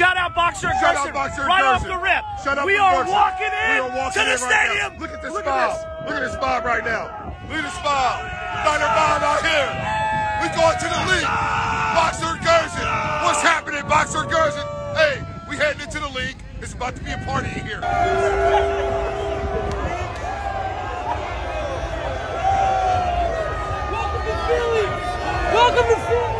Shout out Boxer and Shout Gerson. out Boxer and right off the rip. Shout out we are Gerson. walking in We are walking to the in right now. stadium. Look at this Look smile. At this. Look at this smile right now. Look at this smile. Diner Bob out here. We going to the Linc. Boxer and Gerson. What's happening, Boxer and Gerson? Hey, we heading into the Linc. It's about to be a party here. Welcome to Philly! Welcome to Philly!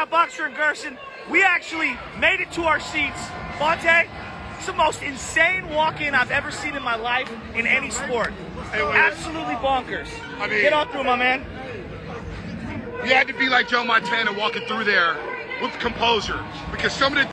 out Boxer and Gerson. We actually made it to our seats. Fonte, it's the most insane walk-in I've ever seen in my life in any sport. Hey. Absolutely bonkers. I mean- Get on through, my man. You had to be like Joe Montana walking through there with composure because some of the